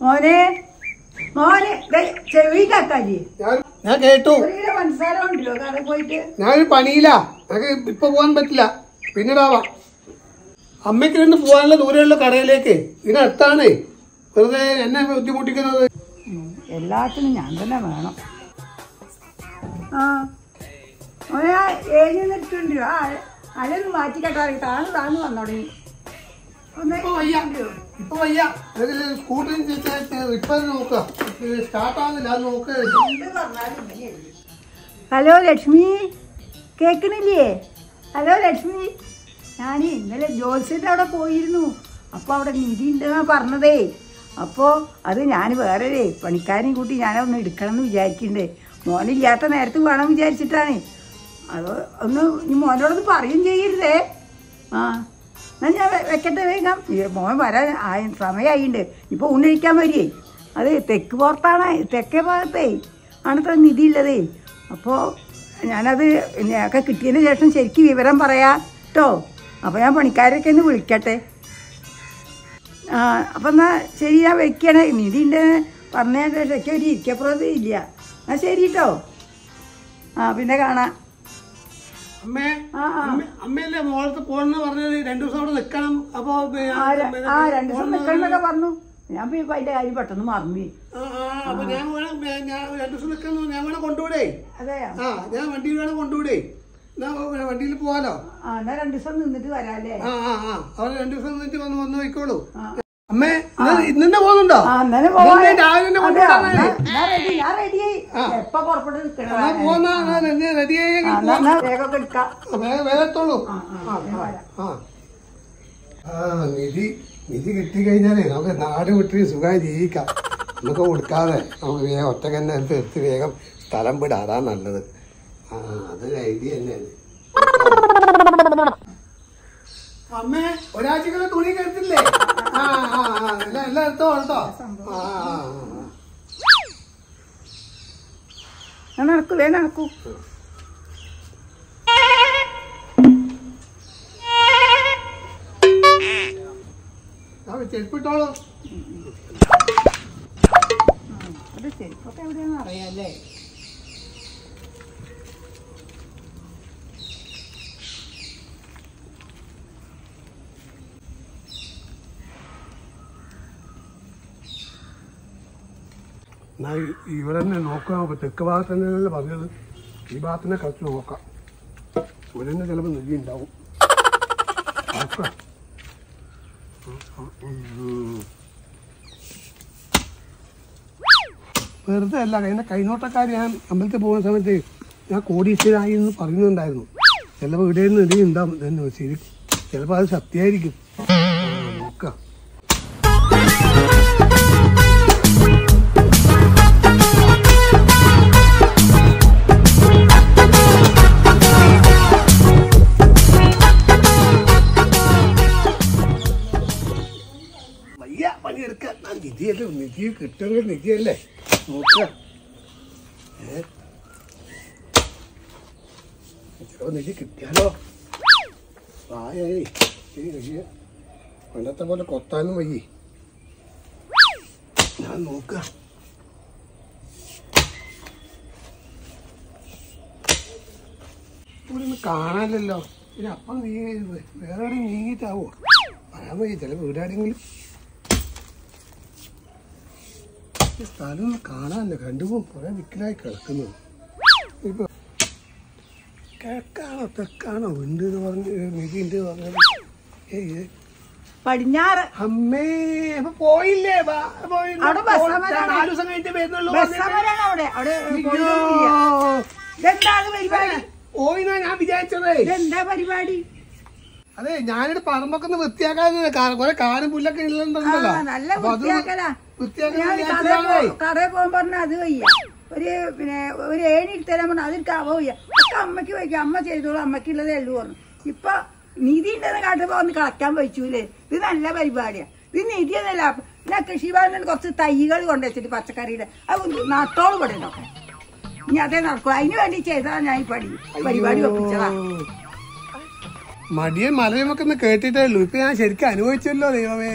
മോനെ മോനെ ദേ, ചെവി കത്താലി ഞാൻ ഞാൻ കേട്ടു. പഞ്ചസാര ഉണ്ടല്ലോ പോയിട്ട് ഞാനൊരു പണിയില്ല. ഞങ്ങൾക്ക് ഇപ്പൊ പോകാൻ പറ്റില്ല. പിന്നീടാവാ അമ്മയ്ക്ക് നിന്ന് പോകാനുള്ള ദൂരമുള്ള കടയിലേക്ക് ഇതിനടുത്താണ് വെറുതെ എന്നെ ബുദ്ധിമുട്ടിക്കുന്നത്. എല്ലാത്തിനും ഞാൻ തന്നെ വേണം. ആ ഏഴ് നിർത്തിണ്ടോ ആ അലൊന്ന് മാറ്റി കെട്ടാറി താണു താന്ന് വന്നോടേ ഒന്ന് ഇപ്പൊ വയ്യ. ഇപ്പൊ വയ്യ. സ്കൂട്ടറിൽ റിപ്പയർ നോക്കുക സ്റ്റാർട്ട് ആവുന്നില്ല അത് നോക്കുക ഹലോ ലക്ഷ്മി കേക്കണില്ലേ? ഹലോ ലക്ഷ്മി. ഞാൻ ഇന്നലെ ജോത്സ്യന്റെ അവിടെ പോയിരുന്നു. അപ്പോൾ അവിടെ നിധി ഉണ്ടെന്നാണ് പറഞ്ഞതേ. അപ്പോൾ അത് ഞാൻ വേറെ പണിക്കാരെയും കൂട്ടി ഞാനൊന്ന് എടുക്കണം എന്ന് വിചാരിക്കുന്നുണ്ട് മോനില്ലാത്ത നേരത്ത് വേണം വിചാരിച്ചിട്ടാണ്. അത് ഒന്ന് ഇനി മോനോടൊന്ന് പറയും ചെയ്യരുതേ. ആ. എന്നാൽ ഞാൻ വെക്കട്ടെ വേഗം. മോൻ വരാൻ ആയ സമയമായിട്ടുണ്ട് ഇപ്പോൾ ഉണ്ണിക്കാൻ വരികേ. അത് തെക്ക് പുറത്താണ് തെക്കേ ഭാഗത്തേ. ആണത്ര നിധി ഉള്ളതേ അപ്പോൾ ഞാനത് ഒക്കെ കിട്ടിയതിന് ശേഷം ശരിക്കും വിവരം പറയാം കേട്ടോ അപ്പോൾ ഞാൻ പണിക്കാരൊക്കെ ഒന്ന് വിളിക്കട്ടെ. ആ അപ്പം എന്നാൽ ശരി ഞാൻ വെക്കണേ. നിധി ഉണ്ട് പറഞ്ഞ ശരിക്കും ഒരു ഇരിക്കപ്പുറത്ത് ഇല്ല എന്നാൽ ശരി കേട്ടോ ആ പിന്നെ കാണാം. അമ്മേ അമ്മയല്ലേ മോളത്ത് പോണെന്ന് പറഞ്ഞത്? രണ്ടു ദിവസം അവിടെ നിക്കണം അപ്പൊ ആ, രണ്ട് ദിവസം നിൽക്കണമെന്നൊക്കെ പറഞ്ഞു. ഞാൻ അതിന്റെ കാര്യം പെട്ടെന്ന് മറന്നു. അപ്പൊ ഞാൻ രണ്ടു ദിവസം നിൽക്കണം? ഞാൻ വേണം കൊണ്ടുവിടേ. ആ ഞാൻ വണ്ടിയിൽ വേണം കൊണ്ടുവിടേ. വണ്ടിയിൽ പോവാലോ? ആ എന്നാ രണ്ട് ദിവസം നിന്നിട്ട് വരാല്ലേ ആ ആ ആ. അവർ രണ്ടു ദിവസം നിന്നിട്ട് വന്ന് വന്ന് പോയിക്കോളൂ. അമ്മേ നിന്നെ ഇന്നെ പോകുന്നുണ്ടോ? ആ നിധി നിധി കിട്ടിക്കഴിഞ്ഞാലേ നമുക്ക് നാട് വിട്ടി സുഖമായി ജീവിക്കാം. നമുക്ക് കൊടുക്കാതെ നമുക്ക് വേഗം ഒറ്റയ്ക്ക് തന്നെ എടുത്ത് വേഗം സ്ഥലം വിടാം. അതാ നല്ലത്. ആ അതൊരു ഐഡിയ തന്നെയാണ്. അമ്മേ ഒരാഴ്ചക്കുള്ള തുണി ആ എല്ലാം എടുത്തോ എടുത്തോ നടക്കൂ വേ നടക്കൂ. ചെരുപ്പിട്ടോളൂ. ചെരുപ്പൊക്കെ എവിടെയാണെന്ന് അറിയാല്ലേ എന്നാ ഇ- ഇവിടെ തന്നെ നോക്കാം. അപ്പൊ തെക്ക് ഭാഗത്ത് തന്നെയല്ലേ പറഞ്ഞത്? ഈ ഭാഗത്ത് തന്നെ കളിച്ച് നോക്കാം. ഇവിടെ തന്നെ ചിലപ്പോൾ നെല്ലി ഉണ്ടാവും. നോക്കാം. വെറുതെ അല്ല എന്നെ കൈനോട്ടക്കാർ ഞാൻ അമ്പലത്തിൽ പോകുന്ന സമയത്ത് ഞാൻ കോടീശ്വരായി എന്ന് പറയുന്നുണ്ടായിരുന്നു. ചിലപ്പോൾ ഇവിടെ നിന്ന് ഇടി ഉണ്ടാവും. ചിലപ്പോൾ അത് സത്യമായിരിക്കും. പണിയെടുക്കാൻ ഞാൻ നിധിയല്ലേ നിധി കിട്ടുന്ന നിധിയല്ലേ? നോക്കുക. ഏ? ചിലപ്പോ നിധി കിട്ടിയാലോ? ശരി കൃഷിയെ പണ്ടത്തെ പോലെ കൊത്താനും വയ്യേ. ഞാൻ നോക്ക ഇവിടെ ഒന്നും കാണാനില്ലല്ലോ. പിന്നെ അപ്പം നീങ്ങി വേറെ നീങ്ങിയിട്ടാവോ? പറയാൻ വയ്യ. ചില വീടാണെങ്കിലും ഈ സ്ഥലം ഒന്നും കാണാനില്ല രണ്ടു മൂന്ന് കുറെ വിക്കലായി കിടക്കുന്നു. ഇപ്പൊ കിഴക്കാണോ തെക്കാണോ? ഉണ്ട് എന്ന് പറഞ്ഞ് ഉണ്ട് പറഞ്ഞത് ഏയ്. പടിഞ്ഞാറ്. അമ്മേ അപ്പൊ പോയില്ലേ? സമരമാണ്. ദിവസം കഴിഞ്ഞിട്ട് വരുന്നുള്ളൂ ഞാൻ വിചാരിച്ചതേ. പരിപാടി? അതെ ഞാനിവിടെ പറമ്പൊക്കെ ഒന്ന് വൃത്തിയാക്കാൻ കുറെ കാടും പുല്ലൊക്കെ ഉള്ളതല്ലോ ഉള്ളതുണ്ടല്ലോ നല്ല വൃത്തിയാക്കലാ. കടയിൽ പോകാൻ പറഞ്ഞാൽ അത് വയ്യ. ഒരു പിന്നെ ഒരു ഏണി ഇട്ടുതരാൻ പറഞ്ഞാൽ അതിൽ കവ വയ്യ. ഒക്കെ അമ്മയ്ക്ക് വയ്ക്കും. അമ്മ ചെയ്തോളൂ. അമ്മയ്ക്കുള്ളതേ ഉള്ളൂ പറഞ്ഞു. ഇപ്പൊ നിധി ഉണ്ടെന്ന് കാട്ടുമ്പോ ഒന്ന് കളക്കാൻ വഹിച്ചൂലേ ഇത് നല്ല പരിപാടിയാ. ഇത് നിധി എന്നല്ല. ഞാൻ കൃഷിഭവനിൽ കുറച്ച് തൈകൾ കൊണ്ടുവച്ചിട്ട് പച്ചക്കറിയുടെ. അത് നട്ടോൾ ഇവിടെ ഉണ്ടൊക്കെ ഇനി അതേ നടക്കും. അതിന് വേണ്ടി ചെയ്തതാ ഞാൻ ഈ പടി പരിപാടി ഒപ്പിച്ചതാ മടിയൻ മലയുമൊക്കെ ഒന്ന് കേട്ടിട്ടേ ഉള്ളൂ. ഇപ്പൊ ഞാൻ ശരിക്കും അനുഭവിച്ചല്ലോ ദൈവമേ.